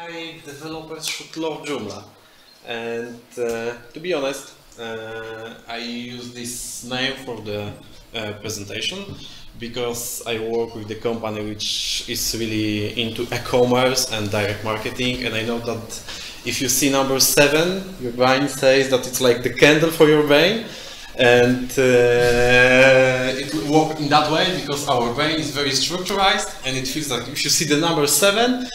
I developers should love Joomla. And uh, to be honest, uh, I use this name for the uh, presentation because I work with the company which is really into e-commerce and direct marketing and I know that if you see number seven, your brain says that it's like the candle for your brain and uh, it will work in that way because our brain is very structurized and it feels like if you see the number seven,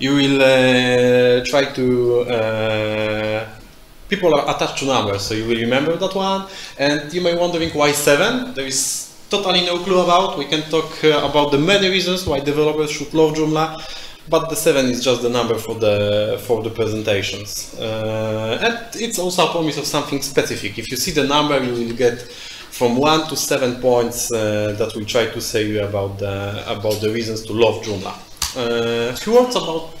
you will uh, try to uh, people are attached to numbers, so you will remember that one. And you may wondering why seven? There is totally no clue about. We can talk uh, about the many reasons why developers should love Joomla, but the seven is just the number for the for the presentations. Uh, and it's also a promise of something specific. If you see the number, you will get from one to seven points uh, that we try to say you about the about the reasons to love Joomla. Uh, few words about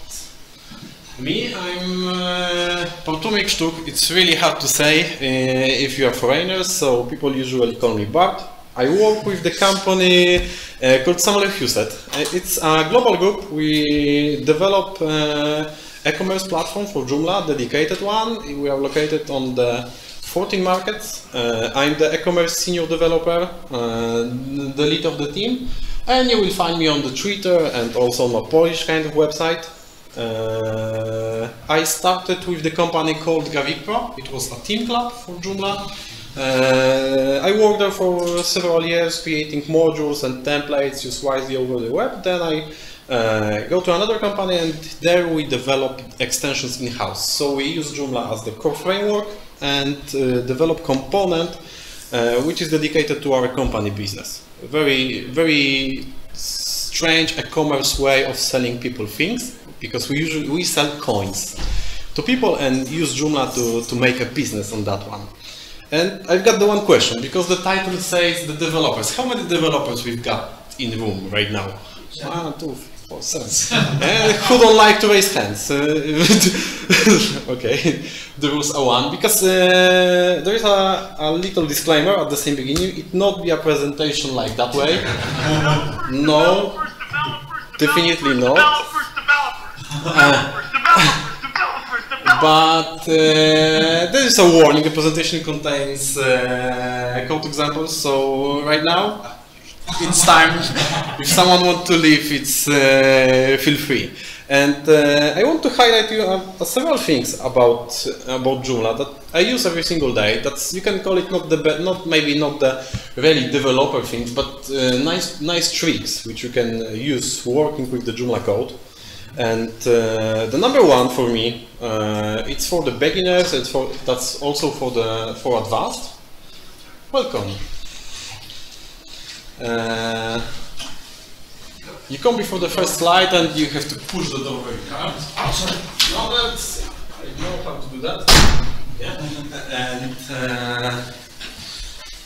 me, I'm uh, Bartłomiej Krztuk. It's really hard to say uh, if you are foreigners, so people usually call me Bart. I work with the company uh, called Samlerhuset. Uh, it's a global group. We develop uh, e-commerce platform for Joomla, dedicated one. We are located on the 14 markets. Uh, I'm the e-commerce senior developer, uh, the lead of the team. And you will find me on the Twitter and also on a Polish kind of website. Uh, I started with the company called Gavick It was a team club for Joomla. Uh, I worked there for several years creating modules and templates used widely over the web. Then I uh, go to another company and there we develop extensions in-house. So we use Joomla as the core framework and uh, develop component uh, which is dedicated to our company business. Very, very strange e-commerce way of selling people things because we usually we sell coins to people and use Joomla to, to make a business on that one. And I've got the one question because the title says the developers. How many developers we've got in the room right now? One, two, three, four, seven. and who don't like to raise hands? Uh, okay, the rules are one because uh, there is a, a little disclaimer at the same beginning. It not be a presentation like that way. no, definitely not. But uh, there is a warning. The presentation contains uh, code examples. So right now, it's time. if someone wants to leave, it's uh, feel free. And uh, I want to highlight you uh, several things about about Joomla that I use every single day. That's you can call it not the not maybe not the really developer things, but uh, nice nice tricks which you can use working with the Joomla code. And uh, the number one for me, uh, it's for the beginners. and for that's also for the for advanced. Welcome. Uh, you come before the first slide and you have to push the door very hard. No, I know how to do that. Yeah. And uh,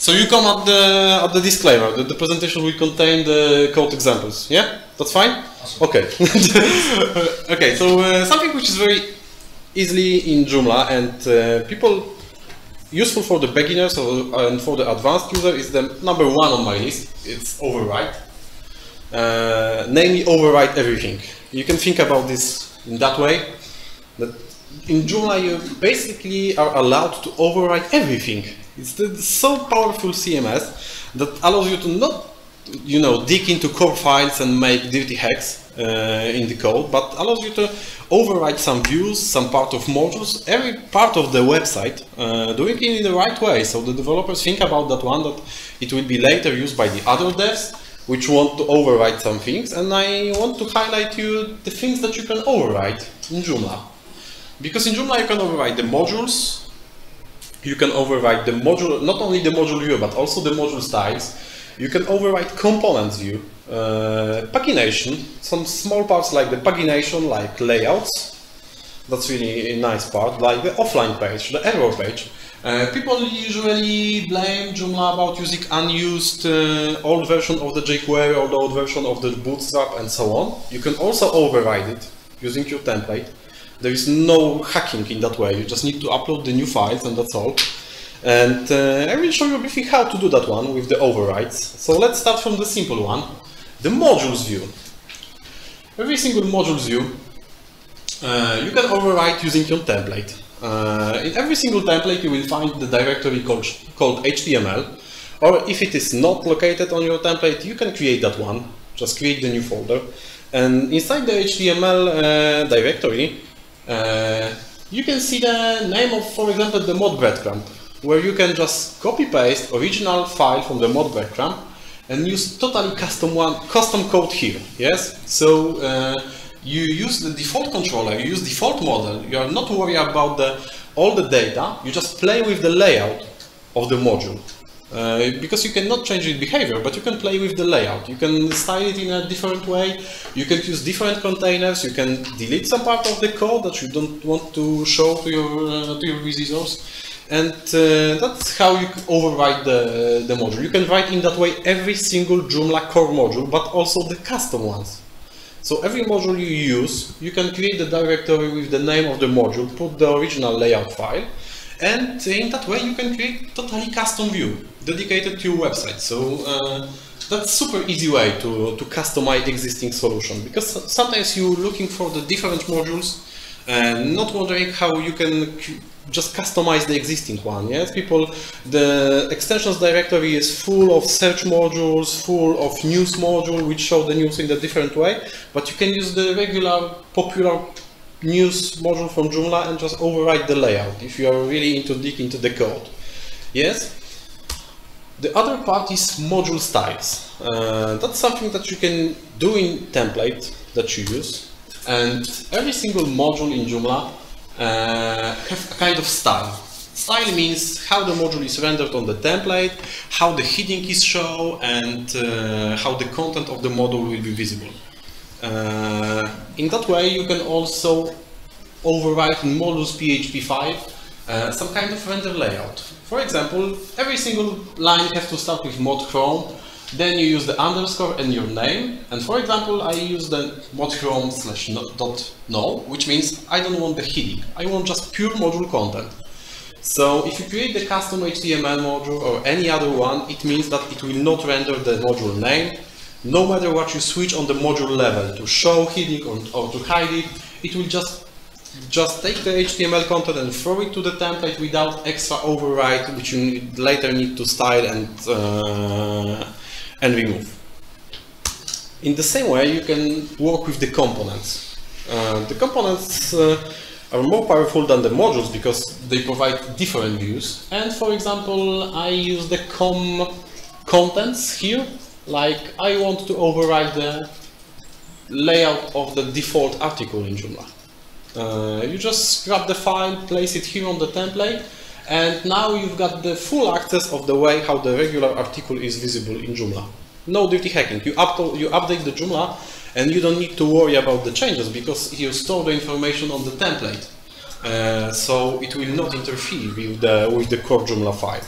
so you come at the at the disclaimer. The, the presentation will contain the code examples. Yeah, that's fine. Okay. okay. So uh, something which is very easily in Joomla and uh, people useful for the beginners and for the advanced user is the number one on my list. It's override. Uh, namely, override everything. You can think about this in that way. That in Joomla you basically are allowed to override everything. It's the so powerful CMS that allows you to not you know, dig into core files and make dirty hacks uh, in the code, but allows you to override some views, some part of modules, every part of the website, uh, doing it in the right way. So the developers think about that one, that it will be later used by the other devs, which want to override some things. And I want to highlight you the things that you can override in Joomla. Because in Joomla you can override the modules, you can override the module, not only the module view, but also the module styles, you can override components view, uh, pagination, some small parts like the pagination, like layouts. That's really a nice part, like the offline page, the error page. Uh, people usually blame Joomla about using unused uh, old version of the jQuery or the old version of the Bootstrap and so on. You can also override it using your template. There is no hacking in that way. You just need to upload the new files and that's all. And uh, I will show you briefly how to do that one with the overrides. So let's start from the simple one, the modules view. Every single modules view uh, you can overwrite using your template. Uh, in every single template you will find the directory called, called HTML or if it is not located on your template you can create that one. Just create the new folder and inside the HTML uh, directory uh, you can see the name of for example the mod breadcrumb where you can just copy paste original file from the mod breadcrumb and use totally custom one custom code here yes so uh, you use the default controller, you use default model, you are not worried about the, all the data, you just play with the layout of the module. Uh, because you cannot change its behavior, but you can play with the layout. You can style it in a different way, you can use different containers, you can delete some part of the code that you don't want to show to your, uh, to your visitors. And uh, that's how you override the, the module. You can write in that way every single Joomla core module, but also the custom ones. So every module you use, you can create the directory with the name of the module, put the original layout file, and in that way you can create totally custom view dedicated to your website. So uh, that's super easy way to, to customize existing solution because sometimes you're looking for the different modules and not wondering how you can just customize the existing one. Yes, people, the extensions directory is full of search modules, full of news module, which show the news in a different way, but you can use the regular popular news module from Joomla and just override the layout if you are really into dig into the code. Yes. The other part is module styles. Uh, that's something that you can do in template that you use. And every single module in Joomla uh, have a kind of style. Style means how the module is rendered on the template, how the heading is shown, and uh, how the content of the module will be visible. Uh, in that way, you can also override in modules PHP 5 uh, some kind of render layout. For example, every single line has to start with mod chrome then you use the underscore and your name. And for example, I use the mod chrome slash dot no, which means I don't want the heading. I want just pure module content. So if you create the custom HTML module or any other one, it means that it will not render the module name. No matter what you switch on the module level to show heading or, or to hide it, it will just just take the HTML content and throw it to the template without extra override, which you later need to style and uh, and remove. In the same way, you can work with the components. Uh, the components uh, are more powerful than the modules because they provide different views. And for example, I use the com contents here, like I want to override the layout of the default article in Joomla. Uh, you just grab the file, place it here on the template, and now you've got the full access of the way how the regular article is visible in Joomla. No dirty hacking. You, up you update the Joomla and you don't need to worry about the changes because you store the information on the template. Uh, so it will not interfere with the, with the core Joomla file.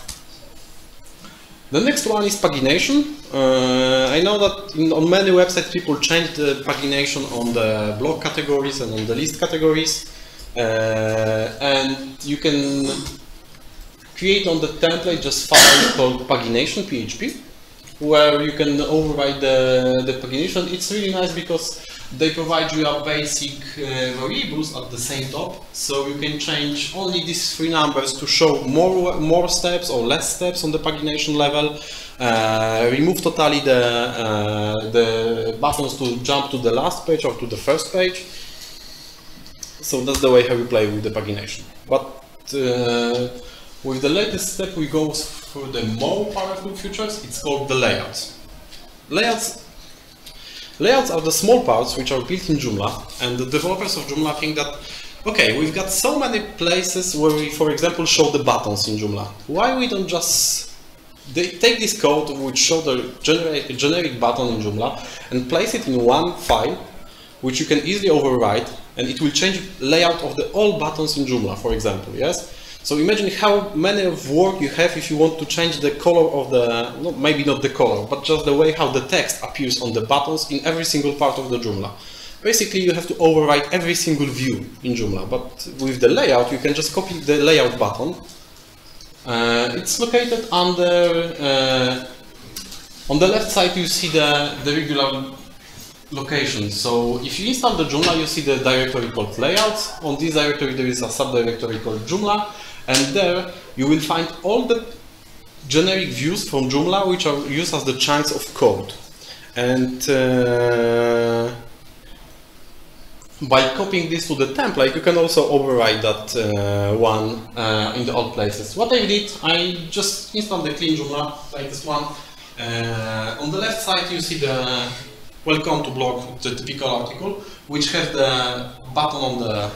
The next one is pagination. Uh, I know that in, on many websites people change the pagination on the blog categories and on the list categories. Uh, and you can create on the template just file called pagination PHP where you can override the, the pagination. It's really nice because they provide you a basic uh, variables at the same top, so you can change only these three numbers to show more more steps or less steps on the pagination level. Uh, remove totally the uh, the buttons to jump to the last page or to the first page. So that's the way how you play with the pagination. But uh, with the latest step, we go for the more powerful features. It's called the layouts. Layouts Layouts are the small parts which are built in Joomla, and the developers of Joomla think that, okay, we've got so many places where we, for example, show the buttons in Joomla. Why we don't just they take this code which show the generic, generic button in Joomla and place it in one file, which you can easily overwrite and it will change layout of the all buttons in Joomla, for example, yes? So imagine how many of work you have if you want to change the color of the, not, maybe not the color, but just the way how the text appears on the buttons in every single part of the Joomla. Basically, you have to overwrite every single view in Joomla, but with the layout, you can just copy the layout button. Uh, it's located under, uh, on the left side, you see the, the regular location. So if you install the Joomla, you see the directory called layouts. On this directory, there is a subdirectory called Joomla, and there you will find all the generic views from Joomla, which are used as the chunks of code. And uh, by copying this to the template, you can also override that uh, one uh, in the old places. What I did, I just installed the clean Joomla, like this one. Uh, on the left side, you see the welcome to blog, the typical article, which has the button on the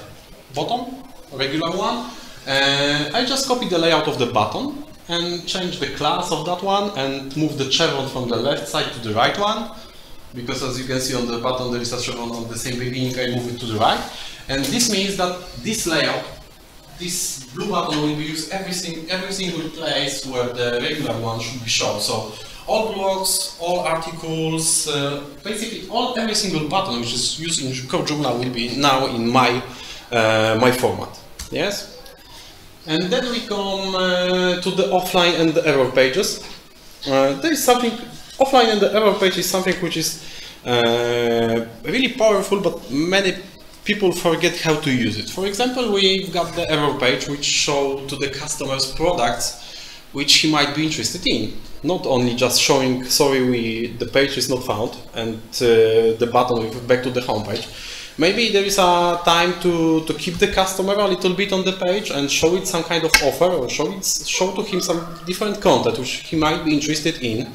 bottom, regular one. Uh, I just copied the layout of the button and change the class of that one and move the chevron from the left side to the right one because as you can see on the button there is a chevron on the same beginning, I move it to the right. And this means that this layout, this blue button will be used every, sing, every single place where the regular one should be shown. So all blogs, all articles, uh, basically all every single button which is used in Core Joomla will be now in my, uh, my format. Yes? And then we come uh, to the offline and the error pages. Uh, there is something offline and the error page is something which is uh, really powerful, but many people forget how to use it. For example, we've got the error page which show to the customers products which he might be interested in. Not only just showing, sorry, we the page is not found, and uh, the button back to the home page. Maybe there is a time to, to keep the customer a little bit on the page and show it some kind of offer or show, it, show to him some different content which he might be interested in.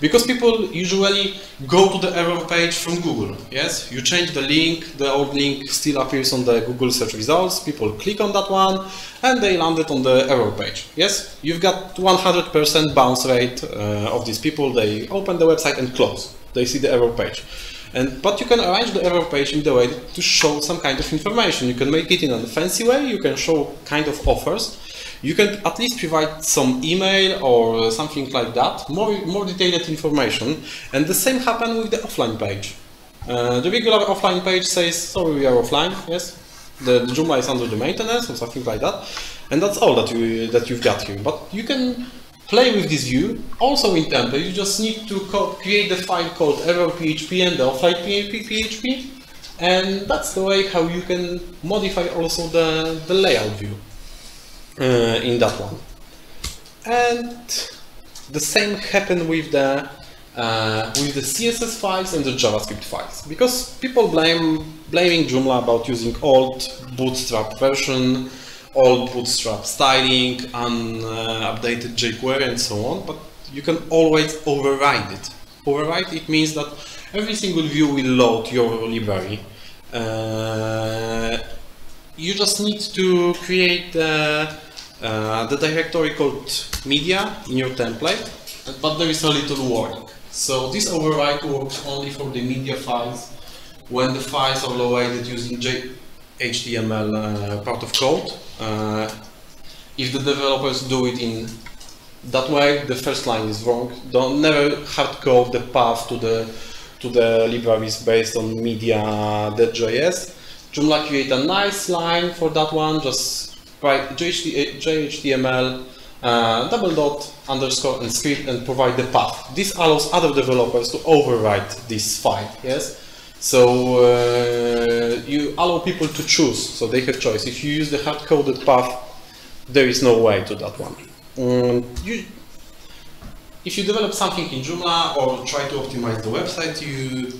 Because people usually go to the error page from Google. Yes, you change the link, the old link still appears on the Google search results. People click on that one and they landed on the error page. Yes, you've got 100% bounce rate uh, of these people. They open the website and close. They see the error page. And, but you can arrange the error page in the way to show some kind of information. You can make it in a fancy way. You can show kind of offers you can at least provide some email or something like that, more, more detailed information. And the same happen with the offline page. Uh, the regular offline page says, sorry, we are offline, yes. The, the Joomla is under the maintenance or something like that. And that's all that, you, that you've got here. But you can play with this view also in template. You just need to create the file called error PHP and the offline PHP. And that's the way how you can modify also the, the layout view uh, in that one. And the same happened with the uh, with the CSS files and the JavaScript files because people blame blaming Joomla about using old Bootstrap version, old Bootstrap styling, unupdated jQuery and so on. But you can always override it. Override it means that every single view will load your library. Uh, you just need to create the, uh, the directory called media in your template, but there is a little warning. So this override works only for the media files when the files are loaded using HTML uh, part of code. Uh, if the developers do it in that way, the first line is wrong. Don't never hard code the path to the to the libraries based on media.js Joomla create a nice line for that one, just write JHTML, uh, double dot, underscore, and script, and provide the path. This allows other developers to overwrite this file, yes? So uh, you allow people to choose, so they have choice. If you use the hard-coded path, there is no way to that one. Um, you, if you develop something in Joomla or try to optimize the website, you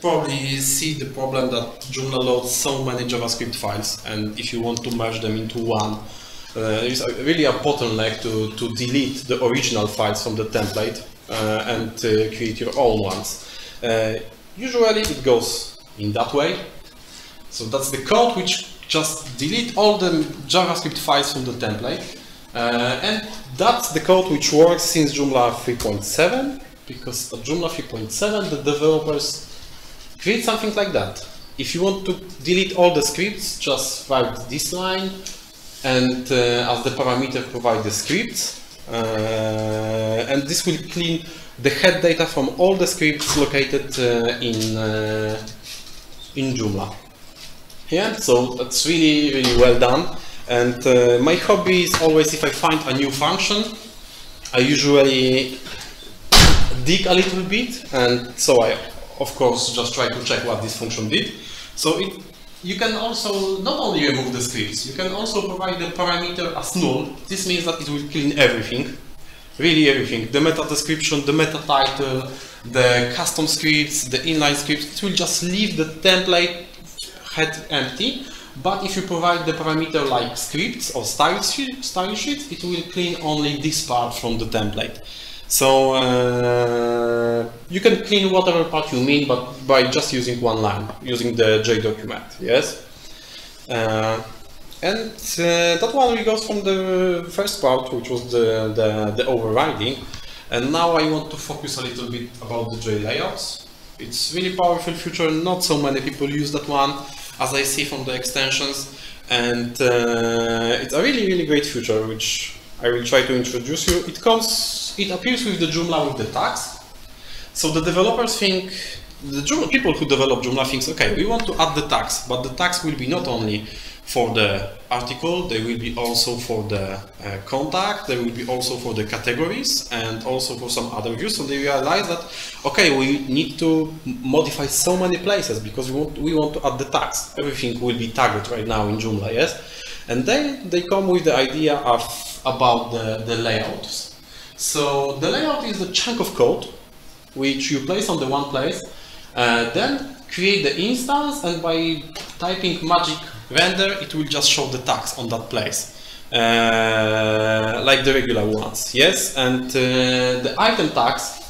probably see the problem that Joomla loads so many JavaScript files, and if you want to merge them into one, uh, it's really a bottleneck to, to delete the original files from the template uh, and uh, create your own ones. Usually it goes in that way. So that's the code which just delete all the JavaScript files from the template. Uh, and that's the code which works since Joomla 3.7 because at Joomla 3.7 the developers create something like that. If you want to delete all the scripts, just write this line and uh, as the parameter provide the scripts uh, and this will clean the head data from all the scripts located uh, in uh, in Joomla. Yeah, so that's really really well done. And uh, my hobby is always if I find a new function, I usually dig a little bit, and so I of course, just try to check what this function did. So it, you can also not only remove the scripts, you can also provide the parameter as null. This means that it will clean everything, really everything. The meta description, the meta title, the custom scripts, the inline scripts. It will just leave the template head empty. But if you provide the parameter like scripts or style, sheet, style sheets, it will clean only this part from the template. So uh, you can clean whatever part you mean, but by just using one line, using the JDocument, yes? Uh, and uh, that one goes from the first part, which was the, the, the, overriding. And now I want to focus a little bit about the J layouts. It's really powerful feature, not so many people use that one, as I see from the extensions. And uh, it's a really, really great feature, which I will try to introduce you. It comes, it appears with the Joomla with the tags. So the developers think, the Joomla, people who develop Joomla thinks, okay, we want to add the tags, but the tags will be not only for the article, they will be also for the uh, contact, they will be also for the categories and also for some other views. So they realize that, okay, we need to modify so many places because we want, we want to add the tags. Everything will be tagged right now in Joomla, yes? And then they come with the idea of about the, the layouts. So the layout is a chunk of code which you place on the one place, uh, then create the instance and by typing magic render it will just show the tags on that place. Uh, like the regular ones, yes, and uh, the item tags,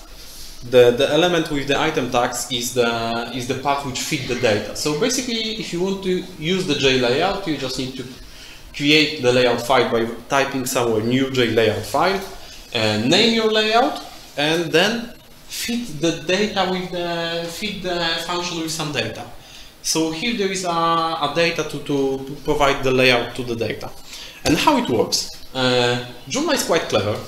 the, the element with the item tags is the is the part which feed the data. So basically, if you want to use the J layout, you just need to create the layout file by typing somewhere new J layout file, and name your layout, and then feed the data with the feed the function with some data. So here there is a, a data to, to provide the layout to the data. And how it works. Uh, Joomla is quite clever.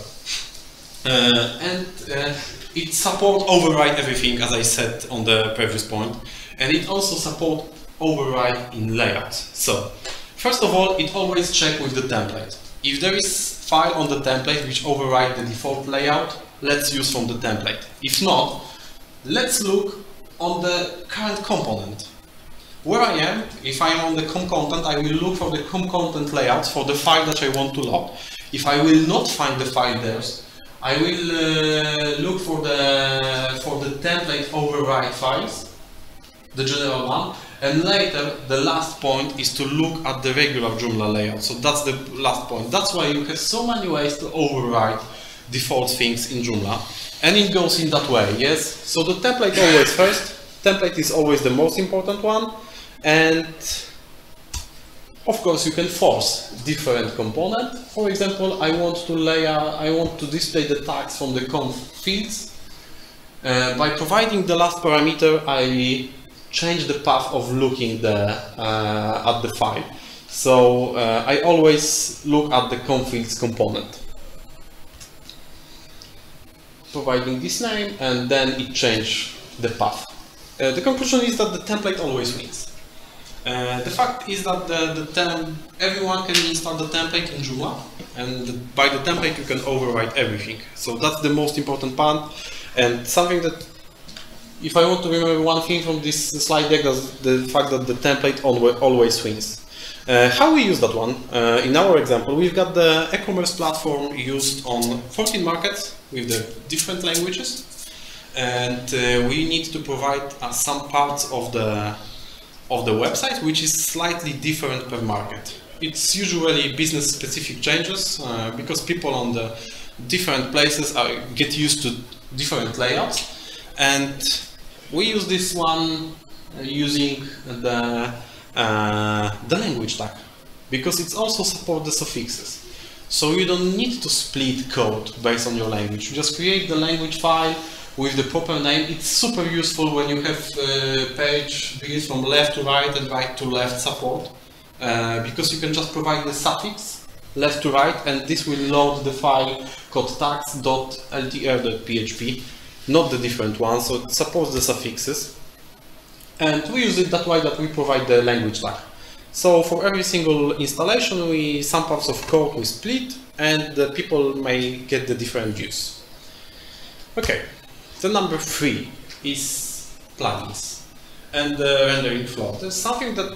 Uh, and uh, it supports override everything, as I said on the previous point. And it also supports override in layout. So First of all, it always check with the template. If there is file on the template which override the default layout, let's use from the template. If not, let's look on the current component. Where I am, if I am on the com content, I will look for the com content layouts for the file that I want to load. If I will not find the file there, I will uh, look for the for the template override files, the general one, and later, the last point is to look at the regular Joomla layout. So that's the last point. That's why you have so many ways to override default things in Joomla. And it goes in that way, yes? So the template always first. Template is always the most important one. And of course, you can force different component. For example, I want to layer, I want to display the tags from the com fields. Uh, by providing the last parameter, I change the path of looking the, uh, at the file. So uh, I always look at the com fields component. Providing this name and then it change the path. Uh, the conclusion is that the template always wins. Uh, the fact is that the, the everyone can install the template in Joomla and the, by the template you can override everything. So that's the most important part and something that if I want to remember one thing from this slide deck, that's the fact that the template always wins. Uh, how we use that one? Uh, in our example, we've got the e-commerce platform used on 14 markets with the different languages. And uh, we need to provide uh, some parts of the, of the website which is slightly different per market. It's usually business specific changes uh, because people on the different places are, get used to different layouts. And we use this one uh, using the, uh, the language tag because it also supports the suffixes. So you don't need to split code based on your language. You just create the language file with the proper name. It's super useful when you have uh, page built from left to right and right to left support uh, because you can just provide the suffix left to right and this will load the file called tags.ltr.php not the different ones, so it supports the suffixes. And we use it that way that we provide the language tag. So for every single installation, we some parts of code we split, and the people may get the different views. Okay, the number three is plugins and the rendering flow. There's something that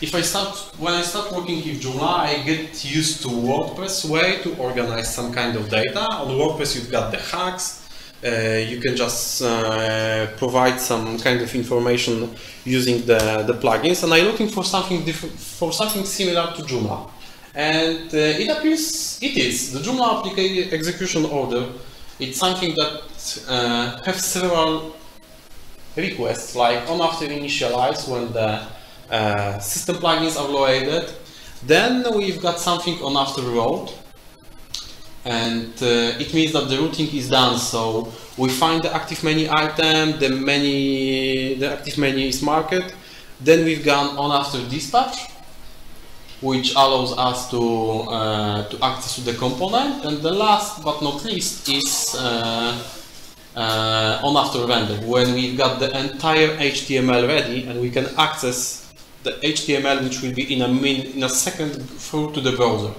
if I start, when I start working with Joomla, I get used to WordPress way to organize some kind of data. On WordPress, you've got the hacks. Uh, you can just uh, provide some kind of information using the, the plugins. And I'm looking for something different, for something similar to Joomla. And uh, it appears it is. The Joomla application execution order, it's something that uh, has several requests, like on after initialize when the uh, system plugins are loaded. Then we've got something on after route, and uh, it means that the routing is done. So we find the active menu item, the menu, the active menu is marked. Then we've gone on after dispatch, which allows us to uh, to access to the component. And the last but not least is uh, uh, on after render when we've got the entire HTML ready and we can access the HTML which will be in a min in a second through to the browser.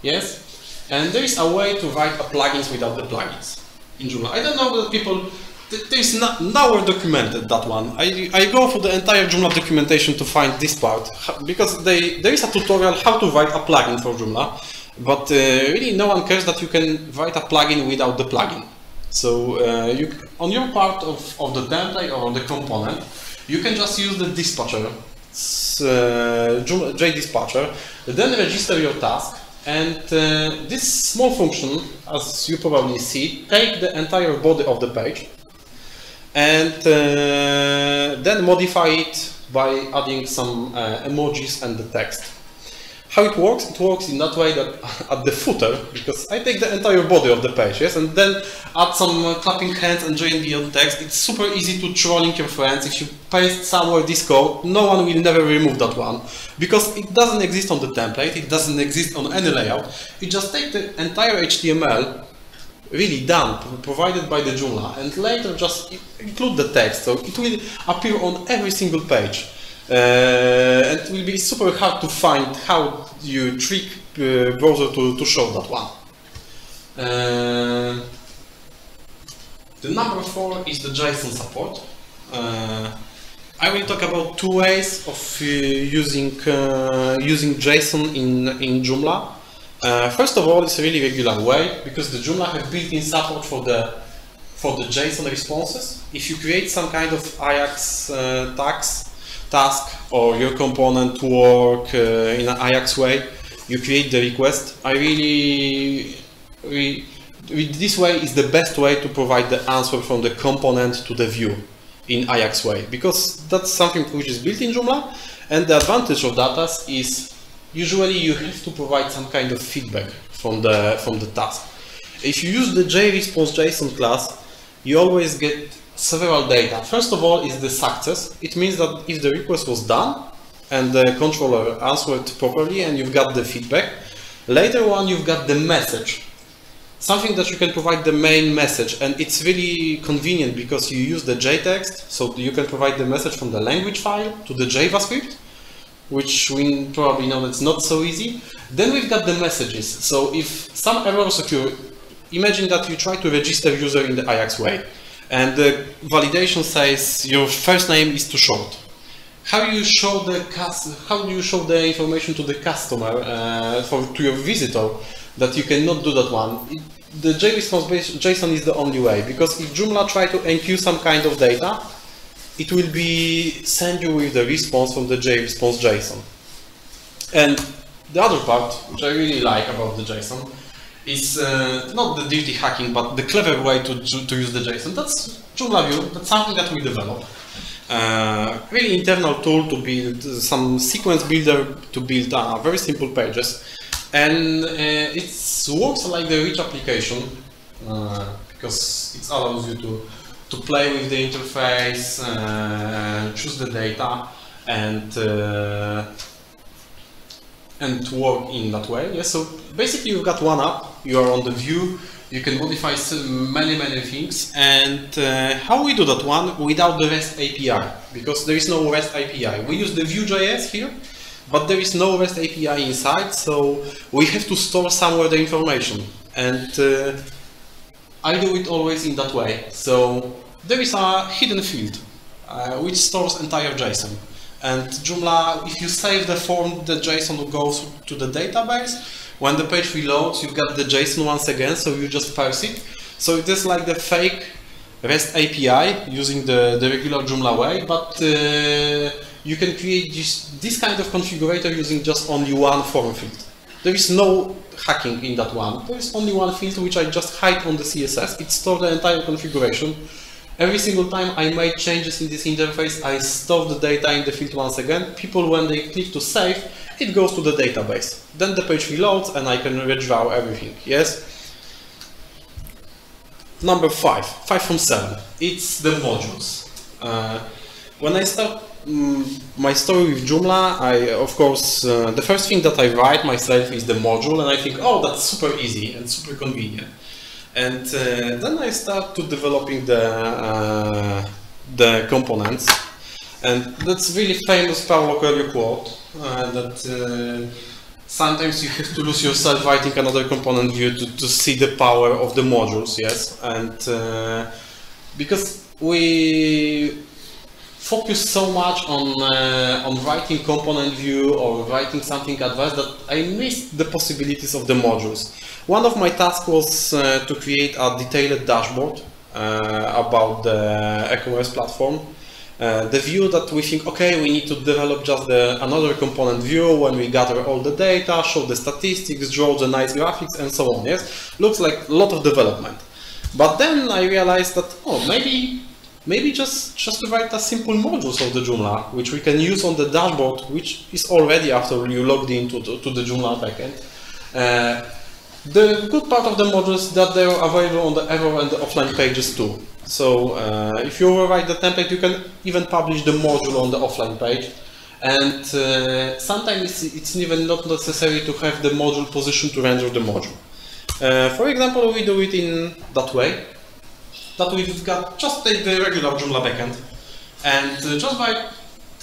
Yes, and there is a way to write a plugins without the plugins in Joomla. I don't know that people there is not nowhere documented that one. I, I go for the entire Joomla documentation to find this part because they, there is a tutorial how to write a plugin for Joomla, but uh, really no one cares that you can write a plugin without the plugin. So uh, you, on your part of, of the template or on the component, you can just use the dispatcher, uh, JDispatcher, then register your task, and uh, this small function, as you probably see, take the entire body of the page and uh, then modify it by adding some uh, emojis and the text. How it works? It works in that way that at the footer, because I take the entire body of the page, yes, and then add some uh, clapping hands and join beyond text. It's super easy to trolling your friends. If you paste somewhere this code, no one will never remove that one, because it doesn't exist on the template, it doesn't exist on any layout. You just take the entire HTML, really done, provided by the Joomla, and later just include the text, so it will appear on every single page. Uh, and it will be super hard to find how you trick uh, browser to, to show that one. Uh, the number four is the JSON support. Uh, I will talk about two ways of uh, using uh, using JSON in in Joomla. First of all, it's a really regular way because the Joomla have built-in support for the for the JSON responses. If you create some kind of Ajax tags task or your component to work uh, in an Ajax way, you create the request. I really, really, this way is the best way to provide the answer from the component to the view in Ajax way because that's something which is built in Joomla and the advantage of that is usually you have to provide some kind of feedback from the from the task. If you use the JResponse JSON class, you always get several data. First of all is the success. It means that if the request was done and the controller answered properly and you've got the feedback, later on you've got the message. Something that you can provide the main message and it's really convenient because you use the JText so you can provide the message from the language file to the JavaScript which we probably know that's not so easy. Then we've got the messages. So if some errors occur, imagine that you try to register user in the Ajax way and the validation says your first name is too short. How you show the how do you show the information to the customer uh, for to your visitor that you cannot do that one? It, the JSON is the only way because if Joomla try to enqueue some kind of data, it will be send you with the response from the J response JSON. And the other part, which I really like about the JSON, is uh, not the dirty hacking, but the clever way to, to, use the JSON. That's Joomla View, that's something that we develop. Uh, really internal tool to build some sequence builder to build uh, very simple pages. And uh, it works like the rich application uh, because it allows you to, to play with the interface, uh, choose the data, and and work in that way. Yeah, so basically you've got one app, you are on the view, you can modify many, many things. And uh, how we do that one without the REST API? Because there is no REST API. We use the Vue.js here, but there is no REST API inside, so we have to store somewhere the information. And uh, I do it always in that way. So there is a hidden field uh, which stores entire JSON. And Joomla, if you save the form, the JSON goes to the database. When the page reloads, you've got the JSON once again, so you just parse it. So it is like the fake REST API using the, the regular Joomla way, but uh, you can create this, this kind of configurator using just only one form field. There is no hacking in that one. There is only one field which I just hide on the CSS. It stores the entire configuration. Every single time I make changes in this interface, I store the data in the field once again. People, when they click to save, it goes to the database. Then the page reloads and I can redraw everything, yes? Number five, five from seven, it's the modules. Uh, when I start my story with Joomla, I, of course, uh, the first thing that I write myself is the module and I think, oh, that's super easy and super convenient. And uh, then I start to developing the, uh, the components. And that's really famous Paulo Coelho quote uh, that uh, sometimes you have to lose yourself writing another component view to, to see the power of the modules, yes. And uh, because we focus so much on uh, on writing component view or writing something advanced that I missed the possibilities of the modules. One of my tasks was uh, to create a detailed dashboard uh, about the e-commerce platform. Uh, the view that we think, okay, we need to develop just the, another component view when we gather all the data, show the statistics, draw the nice graphics, and so on. Yes, looks like a lot of development. But then I realized that, oh, maybe maybe just just to write a simple modules of the Joomla, which we can use on the dashboard, which is already after you logged into to, to the Joomla backend. Uh, the good part of the modules that they're available on the error and the offline pages too. So uh, if you overwrite the template, you can even publish the module on the offline page. And uh, sometimes it's, even not necessary to have the module position to render the module. Uh, for example, we do it in that way, that we've got, just take the regular Joomla backend, and uh, just by,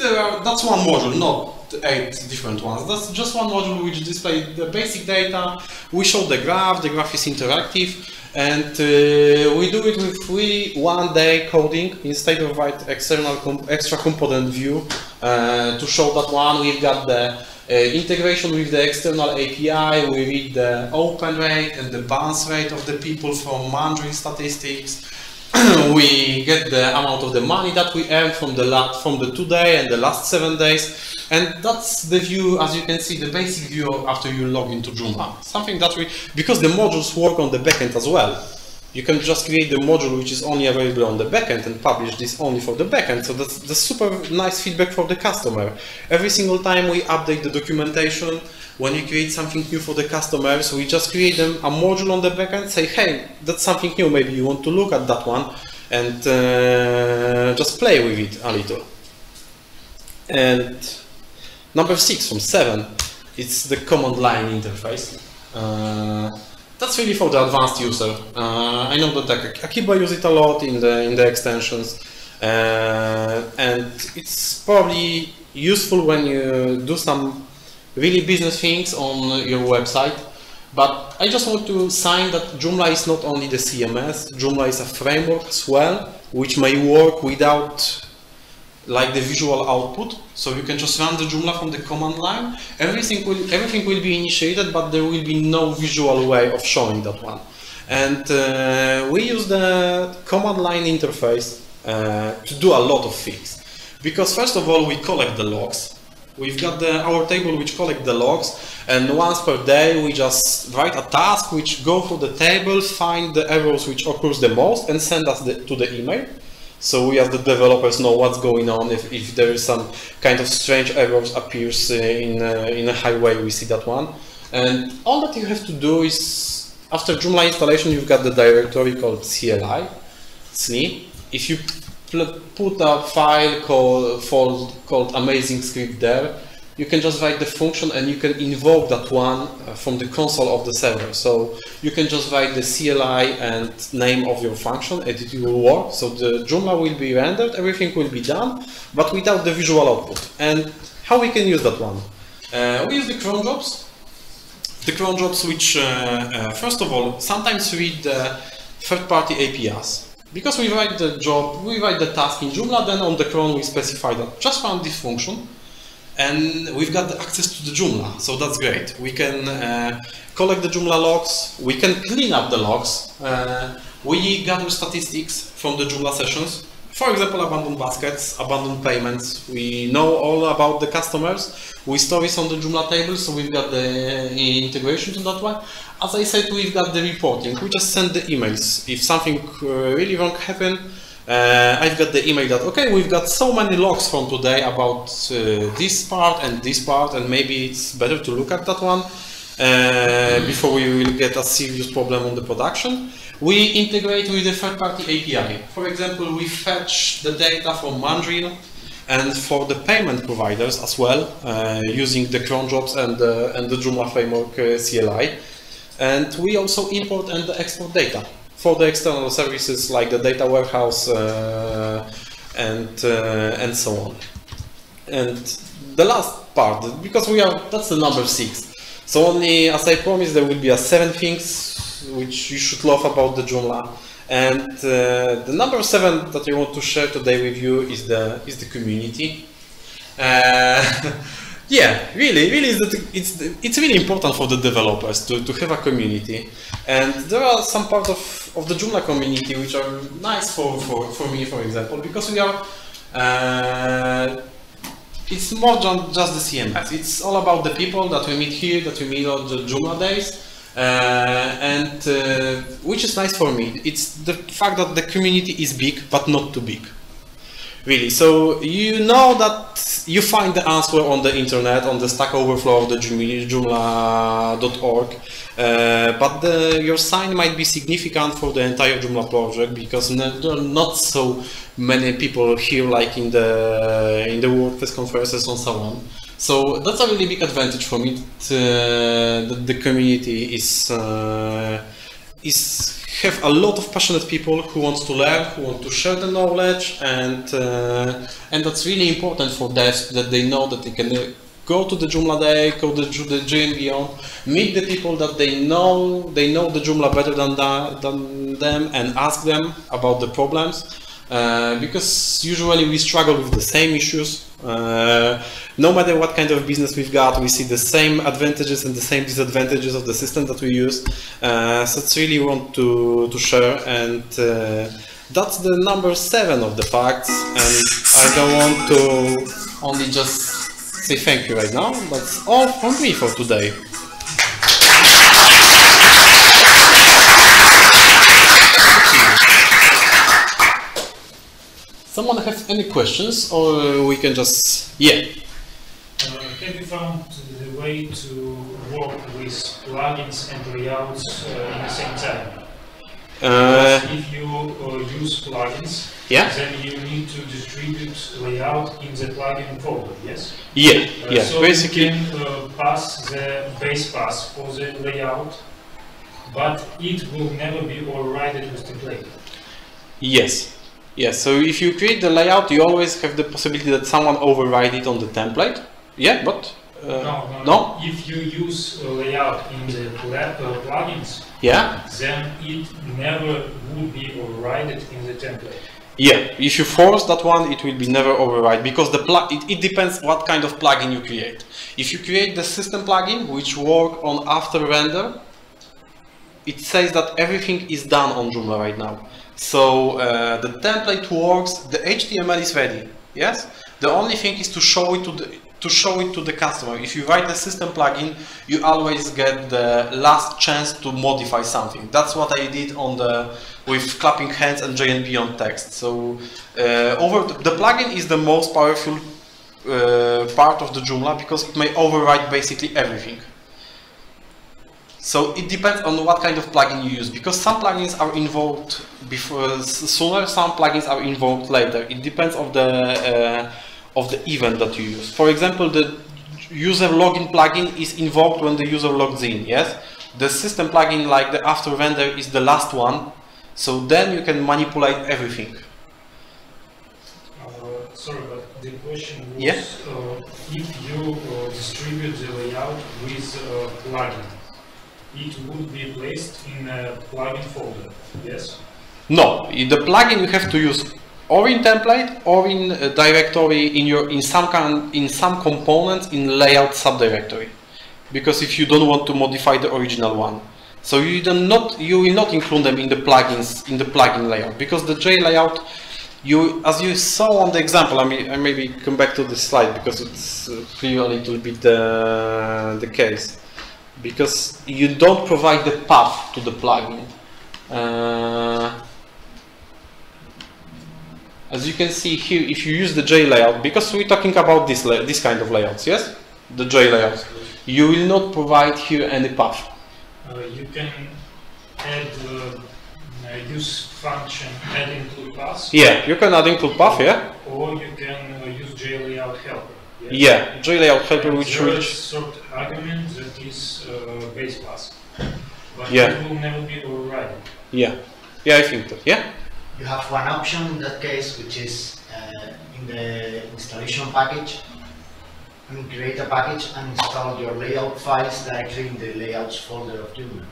are, that's one module, not eight different ones. That's just one module which displays the basic data. We show the graph, the graph is interactive, and uh, we do it with free one day coding instead of write external comp extra component view uh, to show that one we've got the uh, integration with the external API, we read the open rate and the bounce rate of the people from Mandrill statistics. we get the amount of the money that we earned from the last, from the today and the last seven days. And that's the view, as you can see, the basic view after you log into Joomla. Something that we, because the modules work on the backend as well. You can just create the module which is only available on the backend and publish this only for the backend. So that's the super nice feedback for the customer. Every single time we update the documentation, when you create something new for the customers, we just create them a module on the backend, say, hey, that's something new, maybe you want to look at that one, and uh, just play with it a little. And number six from seven, it's the command line interface. Uh, that's really for the advanced user. Uh, I know that Akeeba use it a lot in the in the extensions, uh, and it's probably useful when you do some really business things on your website. But I just want to sign that Joomla is not only the CMS, Joomla is a framework as well, which may work without like the visual output. So you can just run the Joomla from the command line. Everything will, everything will be initiated, but there will be no visual way of showing that one. And uh, we use the command line interface uh, to do a lot of things. Because first of all, we collect the logs. We've got the, our table which collect the logs and once per day we just write a task which go through the table, find the errors which occurs the most and send us the, to the email. So we as the developers know what's going on. If, if there is some kind of strange errors appears in, uh, in a highway, we see that one. And all that you have to do is, after Joomla installation, you've got the directory called CLI, CLI. If you put a file called, called amazing script there, you can just write the function and you can invoke that one uh, from the console of the server. So you can just write the CLI and name of your function and it will work. So the Joomla will be rendered, everything will be done, but without the visual output. And how we can use that one? Uh, we use the cron jobs. The cron jobs which, uh, uh first of all, sometimes read the third-party APIs. because we write the job, we write the task in Joomla, then on the cron we specify that just run this function, and we've got access to the Joomla, so that's great. We can uh, collect the Joomla logs, we can clean up the logs, uh, we gather statistics from the Joomla sessions, for example, abandoned baskets, abandoned payments. We know all about the customers. We store this on the Joomla table, so we've got the integration to that one. As I said, we've got the reporting. We just send the emails. If something uh, really wrong happened, uh, I've got the email that, okay, we've got so many logs from today about uh, this part and this part, and maybe it's better to look at that one uh, before we will get a serious problem on the production. We integrate with the third-party API. For example, we fetch the data from Mandrill and for the payment providers as well, uh, using the cron jobs and the, and the Joomla framework uh, CLI. And we also import and export data for the external services like the data warehouse uh, and, uh, and so on. And the last part, because we are, that's the number six. So only, as I promised, there will be a seven things which you should love about the Joomla. And uh, the number seven that I want to share today with you is the is the community. Uh, yeah, really, really, it's it's really important for the developers to, to have a community. And there are some parts of, of the Joomla community which are nice for, for, for me, for example, because we are uh, it's more than just the CMS. It's all about the people that we meet here, that we meet on the Joomla days. Uh, and uh, which is nice for me. It's the fact that the community is big, but not too big. Really, so you know that you find the answer on the internet, on the Stack Overflow of the Joomla.org, uh, but the, your sign might be significant for the entire Joomla project because there are not so many people here like in the in the WordPress conferences and so on. So that's a really big advantage for me uh, that the community is uh, is have a lot of passionate people who want to learn, who want to share the knowledge, and uh, and that's really important for devs that they know that they can uh, go to the Joomla Day, go to the Joomla Beyond, meet the people that they know, they know the Joomla better than, that, than them, and ask them about the problems. Uh, because usually we struggle with the same issues. Uh, no matter what kind of business we've got, we see the same advantages and the same disadvantages of the system that we use. Uh, so it's really want to, to share and uh, that's the number seven of the facts and I don't want to only just say thank you right now. That's all from me for today. Someone have any questions or we can just, yeah. Uh, have you found the way to work with plugins and layouts uh, in the same time? Uh, if you uh, use plugins, yeah. then you need to distribute layout in the plugin folder, yes? Yeah, uh, yeah. So Basically, you can uh, pass the base pass for the layout, but it will never be overridden with template. Yes, Yes, so if you create the layout, you always have the possibility that someone override it on the template. Yeah, but uh, no, no, no, If you use a layout in the uh, plugins, yeah, then it never would be overridden in the template. Yeah, if you force that one, it will be never override because the plug it, it depends what kind of plugin you create. If you create the system plugin, which work on after render, it says that everything is done on Joomla right now. So uh, the template works, the HTML is ready, yes? The only thing is to show it to the to show it to the customer. If you write a system plugin, you always get the last chance to modify something. That's what I did on the with clapping hands and J and Beyond text. So uh, over the, the, plugin is the most powerful uh, part of the Joomla because it may override basically everything. So it depends on what kind of plugin you use, because some plugins are invoked before sooner, some plugins are invoked later. It depends of the uh, of the event that you use. For example, the user login plugin is invoked when the user logs in. Yes, the system plugin, like the after render, is the last one. So then you can manipulate everything. Uh, sorry, but the question was yeah? uh, if you uh, distribute the layout with a plugin it would be placed in a plugin folder, yes? No, in the plugin you have to use or in template or in a directory in your in some kind in some components in layout subdirectory. Because if you don't want to modify the original one. So you do not you will not include them in the plugins in the plugin layout because the J layout you as you saw on the example I mean I maybe come back to this slide because it's uh, clear a little bit the, the case because you don't provide the path to the plugin uh, as you can see here if you use the J layout because we're talking about this this kind of layouts yes the J layout you will not provide here any path uh, you can add uh, use function add include path. Yeah, you can add include path, yeah. Or you can uh, use layout helper. Yeah, Yeah, layout helper which will sort argument that is uh, base path. But yeah. it will never be overridden. Yeah, yeah, I think that. Yeah. You have one option in that case, which is uh, in the installation package. I mean, create a package and install your layout files directly in the layouts folder of Joomla.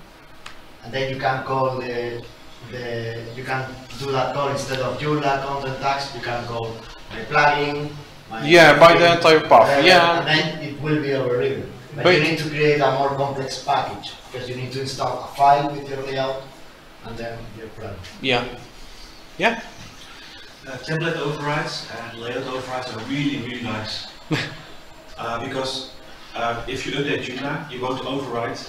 And then you can call the the, you can do that call instead of Joomla content tags, you can call my plugin. My yeah, by the entire path. Uh, yeah. And then it will be overridden. But, but, you need to create a more complex package because you need to install a file with your layout and then your plugin. Yeah. Yeah. Uh, template overrides and layout overrides are really, really nice. uh, because uh, if you update Joomla, you want to override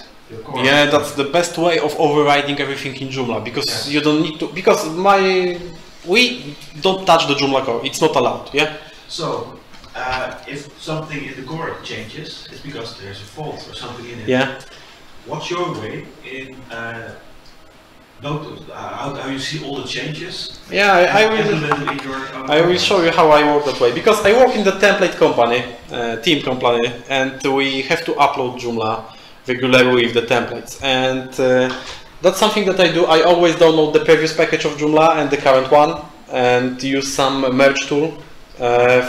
yeah, that's the best way of overriding everything in Joomla because yeah. you don't need to because my we don't touch the Joomla core. It's not allowed. Yeah. So uh, if something in the core changes, it's because there's a fault or something in it. Yeah. What's your way in uh, note uh, how, how you see all the changes? Yeah, I, I will. I will show you how I work that way because I work in the template company, uh, team company, and we have to upload Joomla regularly with the templates. And uh, that's something that I do. I always download the previous package of Joomla and the current one and use some merge tool uh,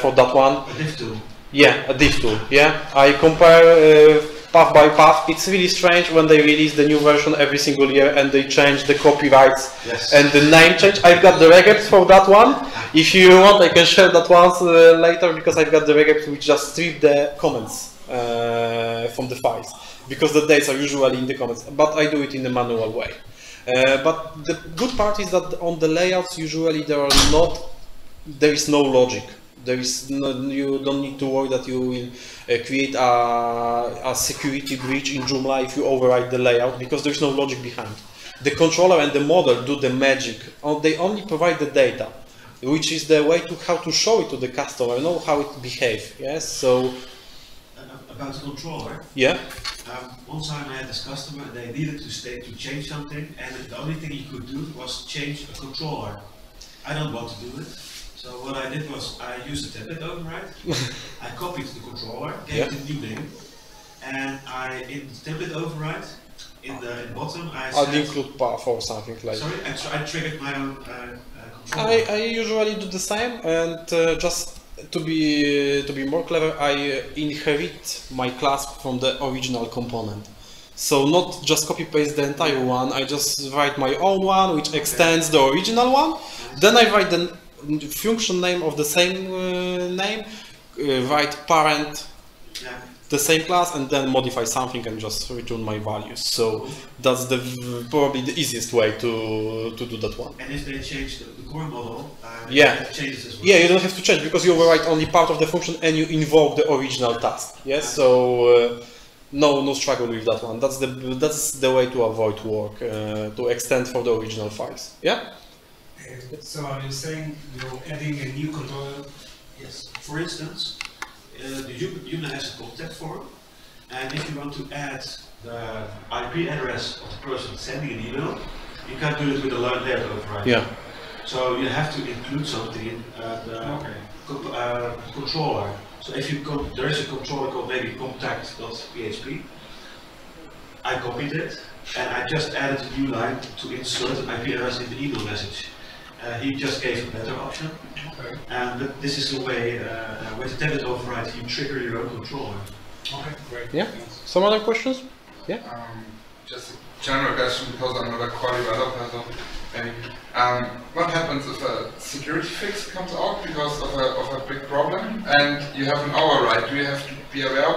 for that one. A diff tool? Yeah, a diff tool. Yeah, I compare uh, path by path. It's really strange when they release the new version every single year and they change the copyrights yes. and the name change. I've got the regex for that one. If you want, I can share that one uh, later because I've got the regex which just strip the comments uh, from the files because the dates are usually in the comments, but I do it in a manual way. Uh, but the good part is that on the layouts, usually there are not, there is no logic. There is no, you don't need to worry that you will uh, create a, a security breach in Joomla if you override the layout because there's no logic behind. The controller and the model do the magic. They only provide the data, which is the way to how to show it to the customer, know how it behaves. Yes, so about the controller. Yeah. Um, one time I had this customer, and they needed to stay to change something, and the only thing he could do was change a controller. I don't want to do it. So what I did was I used a template override. I copied the controller, gave yeah. it a new name, and I in the template override in the in bottom I. I'd include path or something like. Sorry, I, tr I triggered my own uh, uh, controller. I, I usually do the same and uh, just to be to be more clever, I inherit my class from the original component. So not just copy paste the entire one, I just write my own one which extends the original one. Then I write the function name of the same uh, name, uh, write parent the same class and then modify something and just return my values. So that's the probably the easiest way to to do that one. And if they change the, the core model, uh, yeah, changes as well. Yeah, you don't have to change because you overwrite only part of the function and you invoke the original task. Yes, so. Uh, no, no struggle with that one. That's the that's the way to avoid work uh, to extend for the original files. Yeah. So are you saying you're adding a new controller? Yes. For instance, uh, the Joomla has a contact form, and if you want to add the IP address of the person sending an email, you can't do it with a layout override. Yeah. So you have to include something in uh, the okay. co uh, controller. So if you there is a controller called maybe contact.php. I copied it and I just added a new line to insert an IP address in the email message. Uh, he just gave a better option. Okay. And this is a way, uh, uh, with the template override, you trigger your own controller. Okay, great. Yeah. Some other questions? Yeah. Um, just a general question because I'm not a core developer. So Maybe. Um, what happens if a security fix comes out because of a, of a big problem and you have an override? Do you have to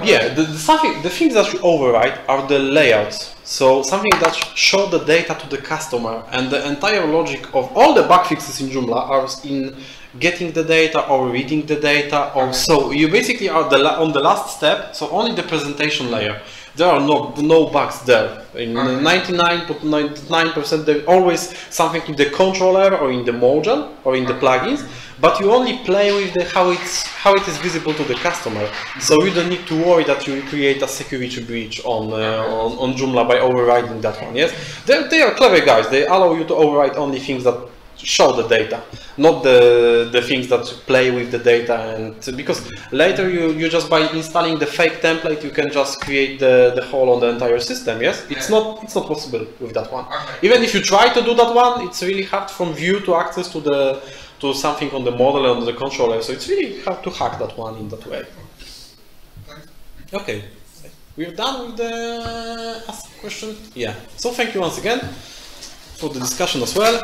Yeah, the, the, something, the things that you override are the layouts. So something that show the data to the customer and the entire logic of all the bug fixes in Joomla are in getting the data or reading the data or so. You basically are the on the last step so only the presentation layer. There are no no bugs there. In 99.99% there's always something in the controller or in the module or in the plugins but you only play with the how it's how it is visible to the customer. So you don't need to worry that you create a security breach on uh, on, on Joomla by overriding that one yes? They, they are clever guys. They allow you to override only things that show the data, not the the things that play with the data. And because later you you just by installing the fake template you can just create the the hole on the entire system. Yes, it's not it's not possible with that one. Okay. Even if you try to do that one, it's really hard from view to access to the to something on the model and on the controller. So it's really hard to hack that one in that way. Okay, we're done with the ask question. Yeah. So thank you once again for the discussion as well. And